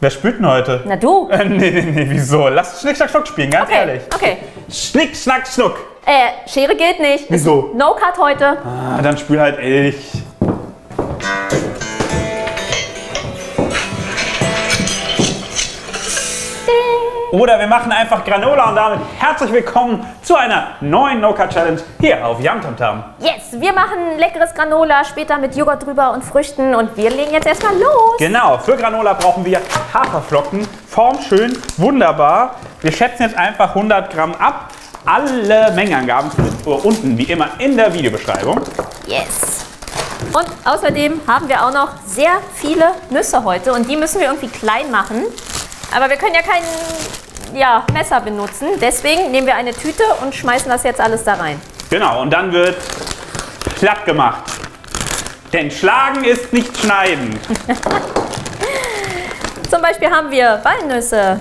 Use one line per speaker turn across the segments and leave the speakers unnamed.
Wer spült denn heute?
Na du.
Äh, nee, nee, nee, wieso? Lass Schnick, Schnack, Schnuck spielen, ganz
Okay,
ehrlich.
okay.
Schnick, Schnack, Schnuck.
Äh, Schere geht nicht.
Wieso?
No Cut heute.
Ah, dann spül halt ich. Oder wir machen einfach Granola und damit herzlich willkommen zu einer neuen No-Cut-Challenge hier auf Yamtamtam.
Yes, wir machen leckeres Granola, später mit Joghurt drüber und Früchten und wir legen jetzt erstmal los.
Genau, für Granola brauchen wir Haferflocken. Formschön, wunderbar. Wir schätzen jetzt einfach 100 Gramm ab. Alle Mengenangaben findet ihr unten wie immer in der Videobeschreibung.
Yes. Und außerdem haben wir auch noch sehr viele Nüsse heute und die müssen wir irgendwie klein machen. Aber wir können ja kein ja, Messer benutzen. Deswegen nehmen wir eine Tüte und schmeißen das jetzt alles da rein.
Genau, und dann wird platt gemacht. Denn schlagen ist nicht schneiden.
Zum Beispiel haben wir Walnüsse.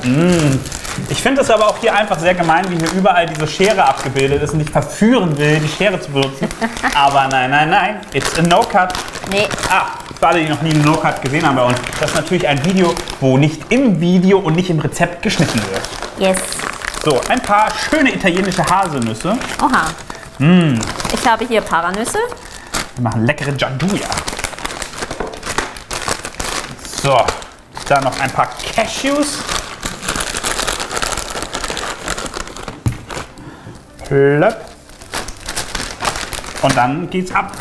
Ich finde es aber auch hier einfach sehr gemein, wie hier überall diese Schere abgebildet ist und ich verführen will, die Schere zu benutzen. Aber nein, nein, nein, it's a no-cut.
Nee,
Ah, für alle, die noch nie einen No-Cut gesehen haben bei uns, das ist natürlich ein Video, wo nicht im Video und nicht im Rezept geschnitten wird.
yes.
So, ein paar schöne italienische Haselnüsse.
Oha. Ich habe hier Paranüsse.
Wir machen leckere Gianduja. So, dann noch ein paar Cashews. Plöpp. Und dann geht's ab.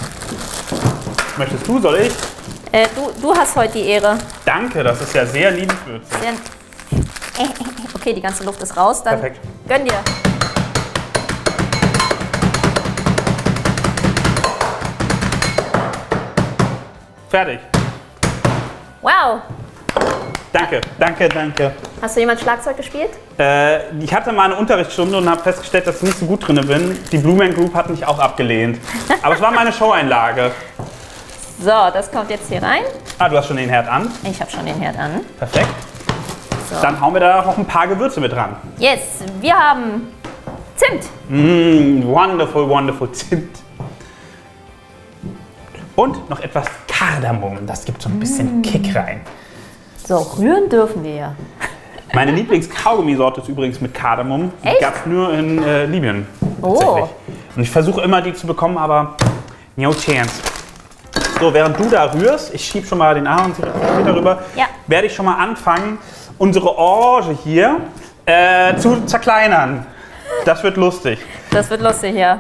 Möchtest du, soll ich?
Äh, du, du hast heute die Ehre.
Danke, das ist ja sehr liebenswürdig.
Okay, die ganze Luft ist raus. Dann
Perfekt.
gönn dir.
Fertig.
Wow.
Danke, danke, danke.
Hast du jemand Schlagzeug gespielt?
Äh, ich hatte mal eine Unterrichtsstunde und habe festgestellt, dass ich nicht so gut drin bin. Die Blue Man Group hat mich auch abgelehnt. Aber es war meine Showeinlage.
So, das kommt jetzt hier rein.
Ah, du hast schon den Herd an.
Ich habe schon den Herd an.
Perfekt.
So.
Dann hauen wir da noch ein paar Gewürze mit dran.
Yes, wir haben Zimt.
Mmh, wonderful, wonderful Zimt. Und noch etwas Kardamom. Das gibt so ein bisschen Kick rein.
So, rühren dürfen wir ja.
Meine Lieblings-Kaugummi-Sorte ist übrigens mit Kardamom. Die
Echt?
gab es nur in äh, Libyen.
Oh.
Und ich versuche immer, die zu bekommen, aber no chance. So, während du da rührst, ich schiebe schon mal den Arm darüber,
Ja.
werde ich schon mal anfangen, unsere Orange hier äh, zu zerkleinern. Das wird lustig.
Das wird lustig, ja.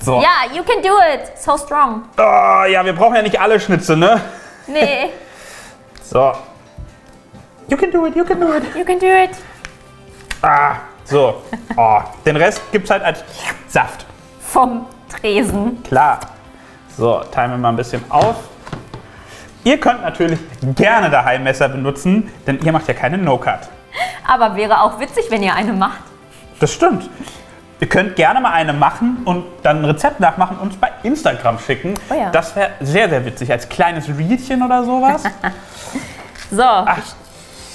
So.
Ja, you can do it. So strong.
Oh, ja, wir brauchen ja nicht alle Schnitze, ne?
Nee,
So. You can do it, you can do it.
you can do it.
Ah, so. Oh, den Rest gibt's halt als Saft.
Vom Tresen.
Klar. So, teilen wir mal ein bisschen auf. Ihr könnt natürlich gerne daheim Messer benutzen, denn ihr macht ja keine No-Cut.
Aber wäre auch witzig, wenn ihr eine macht.
Das stimmt. Ihr könnt gerne mal eine machen und dann ein Rezept nachmachen und uns bei Instagram schicken.
Oh ja.
Das wäre sehr, sehr witzig. Als kleines Reelchen oder sowas.
So, ich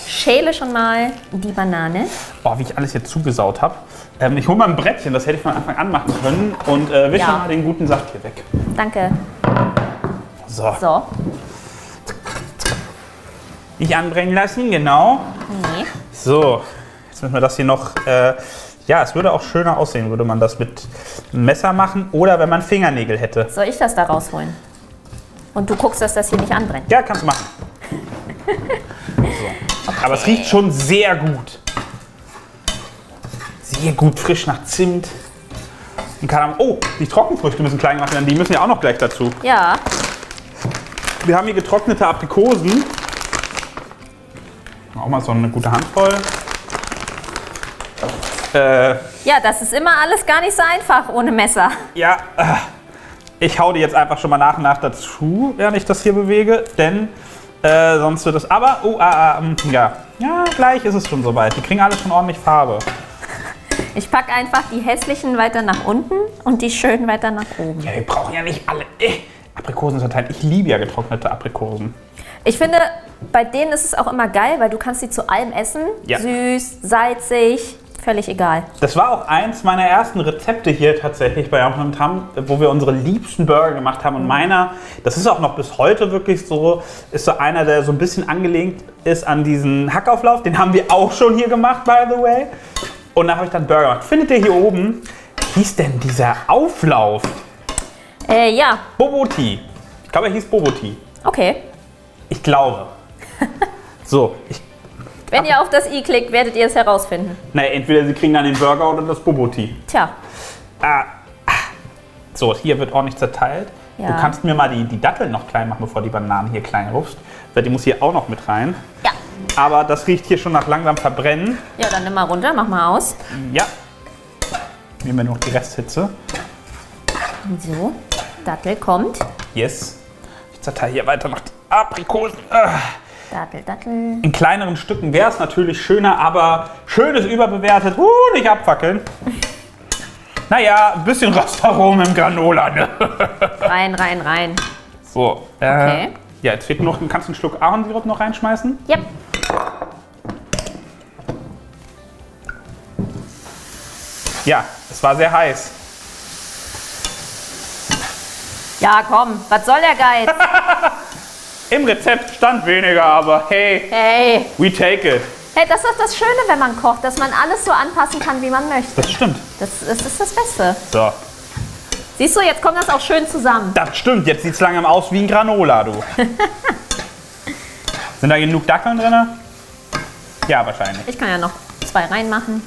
schäle schon mal die Banane.
Boah, wie ich alles hier zugesaut habe. Ähm, ich hole mal ein Brettchen, das hätte ich von Anfang an machen können. Und äh, wische
Ja.
mal den guten Saft hier weg.
Danke.
So.
So.
Nicht anbrennen lassen, genau.
Nee.
So, jetzt müssen wir das hier noch. Äh, ja, es würde auch schöner aussehen, würde man das mit einem Messer machen oder wenn man Fingernägel hätte.
Soll ich das da rausholen? Und du guckst, dass das hier nicht anbrennt.
Ja, kannst du machen. Aber es riecht schon sehr gut. Sehr gut, frisch nach Zimt. Und Kardamom. Oh, die Trockenfrüchte müssen klein gemacht werden. Die müssen ja auch noch gleich dazu.
Ja,
Wir haben hier getrocknete Aprikosen. Auch mal so eine gute Handvoll. Äh,
ja, das ist immer alles gar nicht so einfach ohne Messer.
ja, äh, ich hau die jetzt einfach schon mal nach und nach dazu, während ich das hier bewege, denn äh, sonst wird es. Aber, oh, ah, ah, mm, ja. Ja, gleich ist es schon soweit. Die kriegen alle schon ordentlich Farbe.
Ich packe einfach die hässlichen weiter nach unten und die schönen weiter nach oben.
Ja, wir brauchen ja nicht alle äh, Aprikosen verteilen. Ich liebe ja getrocknete Aprikosen.
Ich finde, bei denen ist es auch immer geil, weil du kannst sie zu allem essen.
Ja.
Süß, salzig, völlig egal.
Das war auch eins meiner ersten Rezepte hier tatsächlich bei Yum Tam, wo wir unsere liebsten Burger gemacht haben. Und meiner, das ist auch noch bis heute wirklich so, ist so einer, der so ein bisschen angelegt ist an diesen Hackauflauf. Den haben wir auch schon hier gemacht, by the way. Und da habe ich dann Burger gemacht. Findet ihr hier oben, wie hieß denn dieser Auflauf?
Äh, ja,
Boboti. Ich glaube, er hieß Boboti.
okay.
Ich glaube. So, ich,
Wenn ihr auf das i klickt, werdet ihr es herausfinden.
naja, entweder sie kriegen dann den Burger oder das Boboti.
Tja,
Ah, ah. So, hier wird ordentlich zerteilt.
Ja.
Du kannst mir mal die, die Datteln noch klein machen, bevor die Bananen hier klein rufst. Weil die muss hier auch noch mit rein.
ja.
Aber das riecht hier schon nach langsam Verbrennen.
Ja, dann nimm mal runter, mach mal aus.
Ja. Nehmen wir noch die Resthitze.
So, Dattel kommt.
Yes. Ich zerteile hier weiter noch die Aprikosen. Ah.
Dattel, Dattel.
In kleineren Stücken wäre es natürlich schöner, aber schön ist überbewertet. Uh, nicht abfackeln. Naja, ein bisschen Röstaromen im Granola, ne?
Rein, rein, rein.
So. Äh,
Okay.
Ja, jetzt fehlt noch, kannst du einen Schluck Ahornsirup noch reinschmeißen?
Yep.
Ja, es war sehr heiß.
Ja, komm, was soll der Geiz?
Im Rezept stand weniger, aber hey,
Hey.
we take it.
Hey, das ist doch das Schöne, wenn man kocht, dass man alles so anpassen kann, wie man möchte.
Das stimmt.
Das, das ist das Beste.
So,
Siehst du, jetzt kommt das auch schön zusammen.
das stimmt. Jetzt sieht es langsam aus wie ein Granola, du. Sind da genug Dackeln drin? Ja, wahrscheinlich.
Ich kann ja noch zwei reinmachen.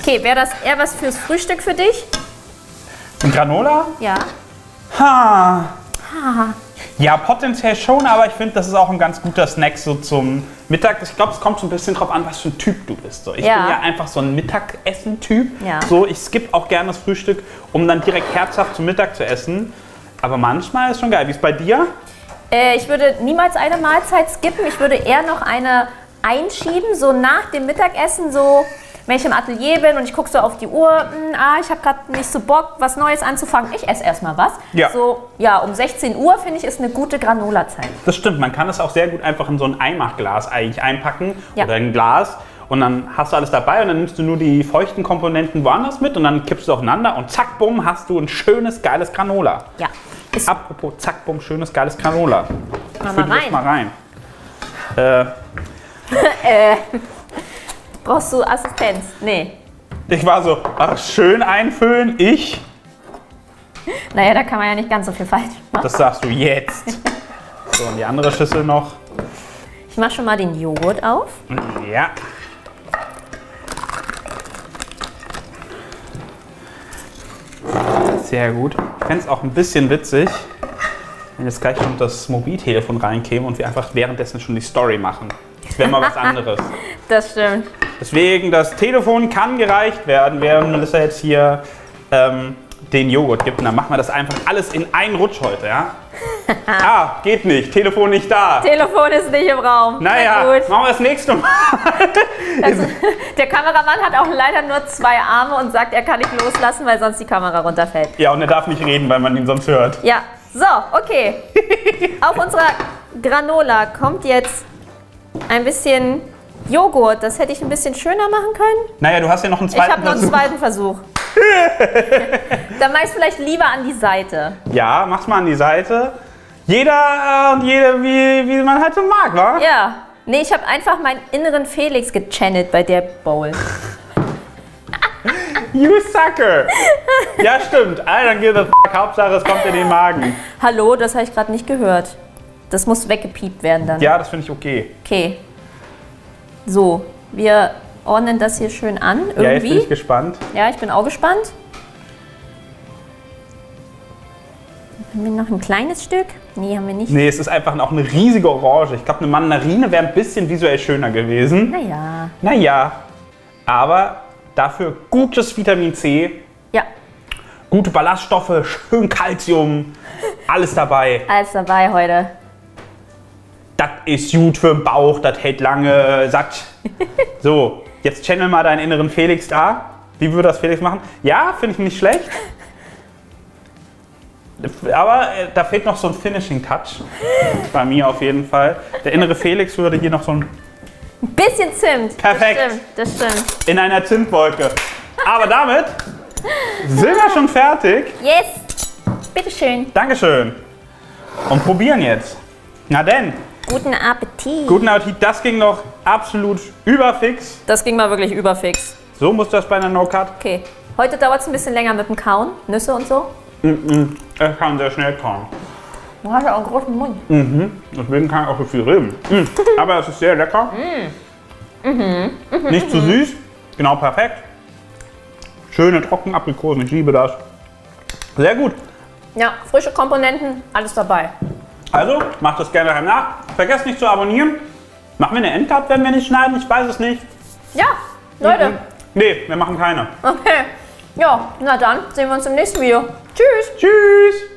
Okay, wäre das eher was fürs Frühstück für dich?
Ein Granola?
Ja.
Ha. Ja, potenziell schon, aber ich finde, das ist auch ein ganz guter Snack so zum Mittag. Ich glaube, es kommt so ein bisschen drauf an, was für ein Typ du bist. So, ich
Ja.
bin ja einfach so ein Mittagessen-Typ.
Ja.
So, ich skippe auch gerne das Frühstück, um dann direkt herzhaft zum Mittag zu essen. Aber manchmal ist schon geil. Wie ist bei dir?
Äh, ich würde niemals eine Mahlzeit skippen. Ich würde eher noch eine einschieben, so nach dem Mittagessen, so wenn ich im Atelier bin und ich gucke so auf die Uhr, hm, ah, ich habe gerade nicht so Bock, was Neues anzufangen. Ich esse erstmal was.
Ja.
So, ja, um 16 Uhr finde ich ist eine gute Granola-Zeit.
Das stimmt, man kann es auch sehr gut einfach in so ein Eimachglas eigentlich einpacken
Ja.
oder ein Glas. Und dann hast du alles dabei und dann nimmst du nur die feuchten Komponenten woanders mit und dann kippst du aufeinander und zack, bumm, hast du ein schönes, geiles Granola.
Ja. Ist,
Apropos zack, bumm, schönes, geiles Granola.
Mach mal
das
rein.
mal rein. Äh,
brauchst du Assistenz? Nee.
ich war so, ach, schön einfüllen, ich.
Naja, da kann man ja nicht ganz so viel falsch machen.
Das sagst du jetzt. So, und die andere Schüssel noch.
Ich mache schon mal den Joghurt auf.
Ja. Sehr gut. Ich fände es auch ein bisschen witzig, wenn jetzt gleich schon das Mobiltelefon reinkäme und wir einfach währenddessen schon die Story machen. Das wäre mal was anderes.
Das stimmt.
Deswegen, das Telefon kann gereicht werden, während Melissa jetzt hier ähm, den Joghurt gibt. Und dann machen wir das einfach alles in einen Rutsch heute, ja? ah, geht nicht. Telefon nicht da.
Telefon ist nicht im Raum. Na
Naja,
gut.
machen wir das nächste Mal.
Also, der Kameramann hat auch leider nur zwei Arme und sagt, er kann nicht loslassen, weil sonst die Kamera runterfällt.
Ja, und er darf nicht reden, weil man ihn sonst hört.
Ja, so, okay. Auf unserer Granola kommt jetzt ein bisschen Joghurt. Das hätte ich ein bisschen schöner machen können.
Naja, du hast ja noch einen
Ich
zweiten
habe noch einen
Versuch.
zweiten Versuch. Dann mach ich vielleicht lieber an die Seite.
Ja, mach's mal an die Seite. Jeder und jede, wie, wie man halt so mag, wa?
Ja. Nee, ich habe einfach meinen inneren Felix gechannelt bei der Bowl.
You sucker! ja, stimmt. Don't give a fuck. Hauptsache, es kommt in den Magen.
Hallo, das habe ich gerade nicht gehört. Das muss weggepiept werden dann.
Ja, das finde ich okay.
Okay. So, wir ordnen das hier schön an.
Ja, jetzt bin
Irgendwie.
ich gespannt.
Ja, ich bin auch gespannt. Haben wir noch ein kleines Stück? Nee, haben wir nicht.
Nee, es ist einfach auch eine riesige Orange. Ich glaube, eine Mandarine wäre ein bisschen visuell schöner gewesen.
Naja.
Naja, aber dafür gutes Vitamin C,
Ja,
gute Ballaststoffe, schön Kalzium, alles dabei.
alles dabei heute.
Ist gut für den Bauch, das hält lange satt. So, jetzt channel mal deinen inneren Felix da. Wie würde das Felix machen? Ja, finde ich nicht schlecht. Aber äh, da fehlt noch so ein Finishing Touch. Bei mir auf jeden Fall. Der innere Felix würde hier noch so ein
Ein bisschen Zimt.
Perfekt.
Das stimmt, das stimmt.
In einer Zimtwolke. Aber damit sind wir schon fertig.
Yes. Bitteschön.
Dankeschön. Und probieren jetzt. Na denn,
Guten Appetit.
guten Appetit. Das ging noch absolut überfix.
Das ging mal wirklich überfix.
So muss das bei einer No-Cut.
Okay. Heute dauert es ein bisschen länger mit dem Kauen. Nüsse und so.
Es kann sehr schnell kommen.
Du hast ja auch einen großen Mund.
Deswegen kann ich auch so viel reden. Mm. Aber es ist sehr lecker. Nicht zu süß. Genau perfekt. Schöne Trockenaprikosen. Ich liebe das. Sehr gut.
Ja, frische Komponenten, alles dabei.
Also, macht das gerne nach. Vergesst nicht zu abonnieren. Machen wir eine Endcard, wenn wir nicht schneiden? Ich weiß es nicht.
Ja, Leute.
Nee, wir machen keine.
Okay. Ja, na dann sehen wir uns im nächsten Video. Tschüss.
Tschüss.